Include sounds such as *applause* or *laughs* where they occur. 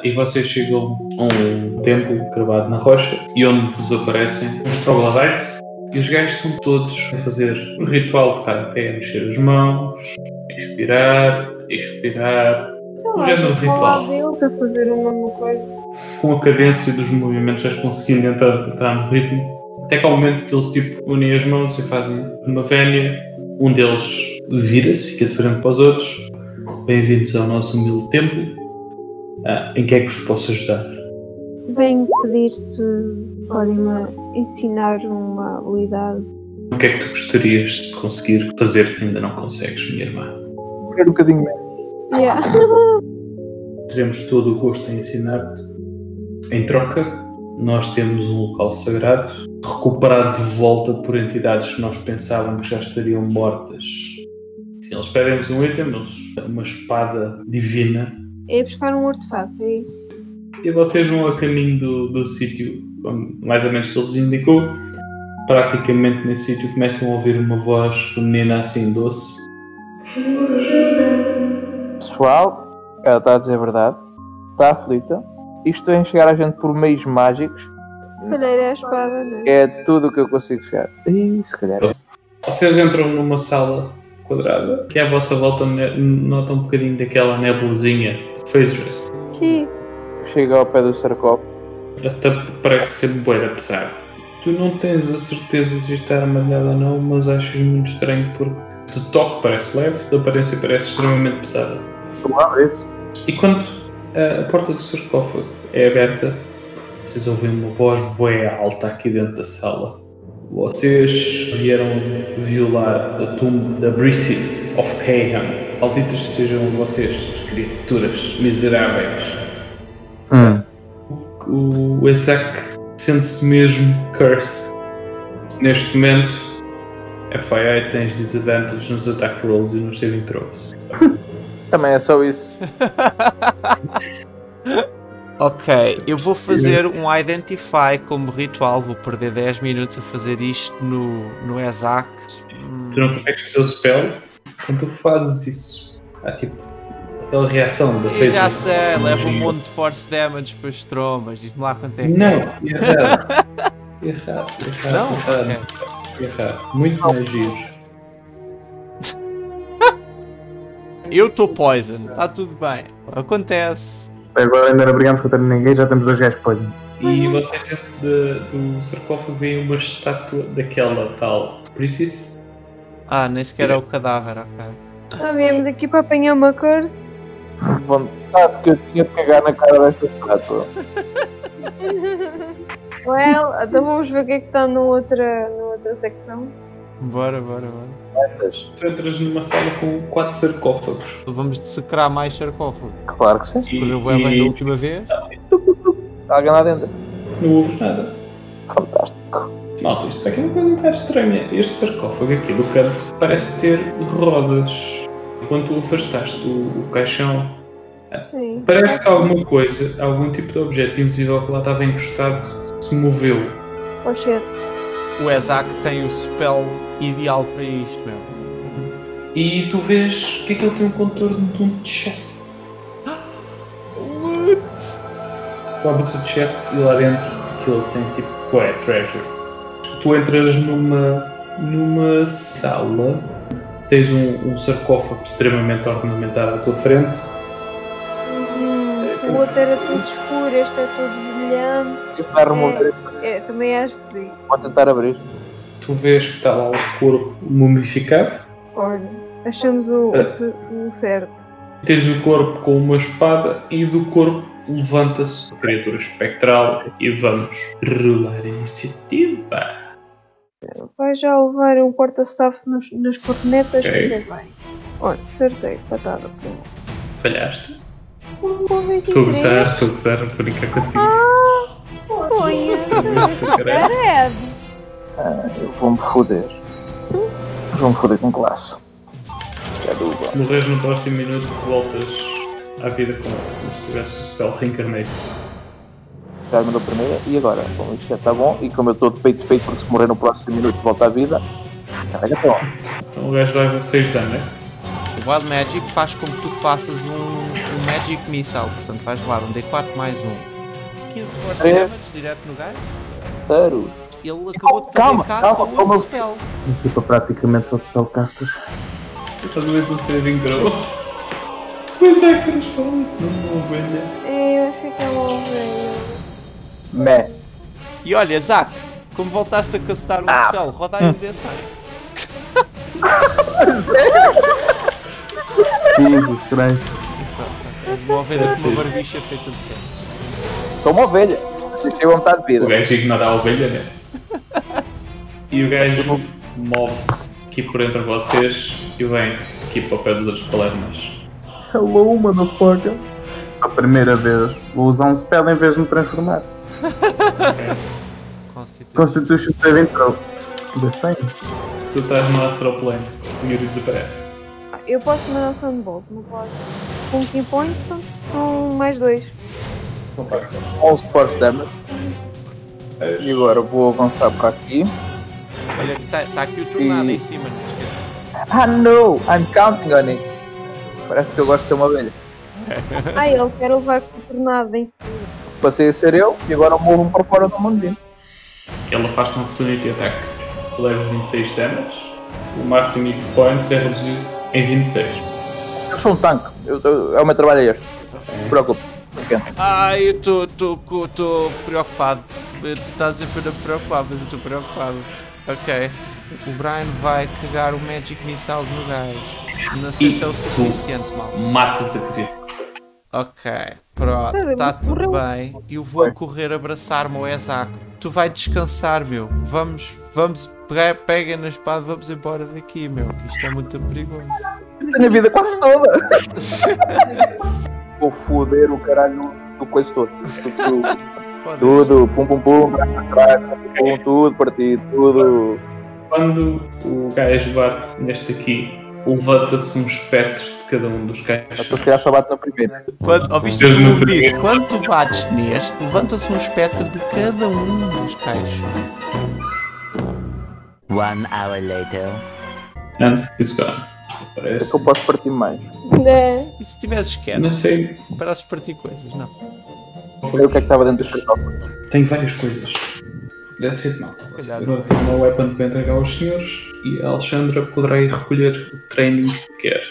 E vocês chegam a um templo gravado na rocha e onde vos aparecem os troglodytes e os gajos estão todos a fazer um ritual de karaté, a mexer as mãos, expirar, expirar, Sei Um lá, género ritual. deles a fazer a mesma coisa. com a cadência dos movimentos, vais conseguindo entrar, entrar no ritmo. Até que ao momento que eles tipo, unem as mãos e fazem uma vénia, um deles vira-se, fica de frente para os outros. Bem-vindos ao nosso humilde templo. Ah, em que é que vos posso ajudar? Venho pedir se podem-me ensinar uma habilidade. O que é que tu gostarias de conseguir fazer que ainda não consegues, minha irmã? Quero um bocadinho menos. Yeah. *laughs* Teremos todo o gosto em ensinar-te. Em troca, nós temos um local sagrado, recuperado de volta por entidades que nós pensávamos que já estariam mortas. Se eles pedem-nos um item, uma espada divina, É buscar um artefato, é isso. e vocês vão a caminho do, do sítio, como mais ou menos que ele vos indicou. Praticamente nesse sítio começam a ouvir uma voz feminina assim doce. Pessoal, ela está a dizer a verdade. Está aflita. Isto vem chegar a gente por meios mágicos. Se calhar é a espada, não é? É tudo o que eu consigo chegar. Ih, se calhar. é. Vocês entram numa sala quadrada que à vossa volta notam um bocadinho daquela nebulozinha Phasers. Sim. Chega ao pé do sarcófago. Até parece ser boeda pesado. Tu não tens a certeza de isto é armadilhado ou não, mas achas muito estranho porque de toque parece leve, de aparência parece extremamente pesada. Tu abre isso. E quando a, porta do sarcófago é aberta, vocês ouvem uma voz bué alta aqui dentro da sala. Vocês vieram violar o túmulo da Brises of Cahan. Malditas sejam vocês, criaturas miseráveis. Hum. O, o Isaac sente-se mesmo cursed. Neste momento, FYI tens disadvantage nos attack rolls e nos saving throws. *laughs* Também é só isso. *laughs* Ok, eu vou fazer um Identify como ritual, vou perder 10 minutos a fazer isto no, no ESAC. Tu não consegues fazer o spell, quando tu fazes isso, há tipo aquela reação da Eu já sei, leva um monte de force damage para as trombas, diz-me lá quanto é que Não, é. errado. errado, errado. Não? errado, Ok. errado. Muito mais giros. *laughs* Eu estou poison, está tudo bem. Acontece. Agora ainda não brigamos contra ninguém, já temos dois gajos poison. E vocês dentro de- do sarcófago veem uma estátua daquela tal Princess. Ah, nem sequer é o cadáver, ok. Só viemos aqui para apanhar uma curse. *laughs* Vontade que eu tinha de cagar na cara desta estátua. *laughs* Well, então vamos ver o que é que está na outra, na outra secção. Bora, bora, bora. Tu entras numa sala com quatro sarcófagos. Vamos dessecrar mais sarcófago. Claro que sim. Correu bem bem da última vez. Está alguém lá dentro. Não ouves nada. Fantástico. Malta, isto aqui é uma coisa um bocado estranha. Este sarcófago aqui do canto parece ter rodas. Quando tu afastaste o, o caixão, Sim. parece que alguma coisa, algum tipo de objeto invisível que lá estava encostado, se moveu. Shit. O ESAC tem o spell ideal para isto, meu. E tu vês que aquilo tem um contorno de um chest. What? Tu abres o chest e lá dentro aquilo tem tipo, ué, treasure. Tu entras numa, numa sala, tens um, um sarcófago extremamente ornamentado à tua frente. O outro era tudo escuro, este é todo brilhante. Isto vai remover. É, também acho que sim. Vou tentar abrir. Tu vês que está lá o corpo mumificado. Olha, achamos o, o ce- o certo. Tens o corpo com uma espada e do corpo levanta-se a criatura espectral e vamos rolar a iniciativa. Vai já levar um porta-staff nos- nas cornetas Ok. que até bem. Olha, acertei, patada. Falhaste? Um bom Estou a 23. gozar, estou a gozar, a brincar contigo. Olha, Caralho. caralho. Ah, eu vou-me foder. Vou-me foder com classe. Dou igual. Morres no próximo minuto, voltas à vida como, como se tivesse o spell reincarnate. Já mandou a primeira. E agora? Bom, isto já está bom. E como eu estou de peito feito porque se morrer no próximo minuto volta à vida. Carrega até on. Então o gajo leva 6 de dano, é? O Wild Magic faz com que tu faças um, um Magic Missile. Portanto, vais levar um D4 mais um. 15 de force É. damage direto no gajo. Sério? Ele acabou de fazer Calma, cast calma, calma. spell. Equipa praticamente só de spellcasters. Estás a ver se você vingrou. Pois é, transforma-se numa ovelha. Eu achei que ela ovelha. Mé. E olha, Zac, como voltaste a castar um Ah. spell, roda aí o D100. *laughs* *laughs* Jesus Christ. És uma ovelha com uma barbicha feita de pé. Sou uma ovelha. Deixei a metade de O vida. gajo ignora a ovelha, né? E o gajo move-se aqui por entre vocês e vem aqui para o pé dos outros palermas. Hello, motherfucker. A primeira vez vou usar um spell em vez de me transformar. Constitui. Constitution Saving Throw. Da 100. Tu estás no Astral Plane, o Yuri desaparece. Eu posso mandar Sunbolt, não posso. Com Key Point são, são mais dois. Não só. 11 de Force Damage. E agora vou avançar para aqui. Olha, está tá aqui o tornado E- em cima, não. Ah, no! I'm counting on it. Parece que eu gosto de ser uma ovelha. *laughs* Ai, ele quer levar com o tornado em cima. Passei a ser eu e agora movo-me para fora do mundinho. Ele faz-te um opportunity attack. Tu levas 26 damage. O máximo hit points é reduzido em 26. Eu sou um tanque. Eu, eu, é o meu trabalho é este. Não se preocupe. Ai, eu estou preocupado. Tu estás a dizer para não preocupar, mas eu estou preocupado. Ok. O Brian vai cagar o Magic Missiles no gajo. Não sei E se é o suficiente, mal. Matas a criatura. Ok, pronto, está tudo Morreu. bem. Eu vou correr abraçar-me ao Exaco. Tu vai descansar, meu. Vamos, vamos, pega, pega na espada, vamos embora daqui, meu. que Isto é muito perigoso. Tenho a vida quase toda. *laughs* Vou foder o caralho do coisa todo. Tudo, pum pum pum, pum pum, tudo partido, tudo. Quando o gajo bate neste aqui, levanta-se um espectro cada um dos gajos. Então se calhar só bate na primeira. Quando, ouviste como no disse? Quando tu bates neste, levanta-se um espectro de cada um dos caixos. One hour later. And he's gone. É Desaparece. que eu posso partir mais. É. E se tivesses quieto, Não sei. parasses partir coisas, não. Foi o que é que estava dentro do escritório. Tem várias coisas. That's it, não. Cuidado. Tem uma weapon para entregar aos senhores e a Alexandra poderá ir recolher o training que quer.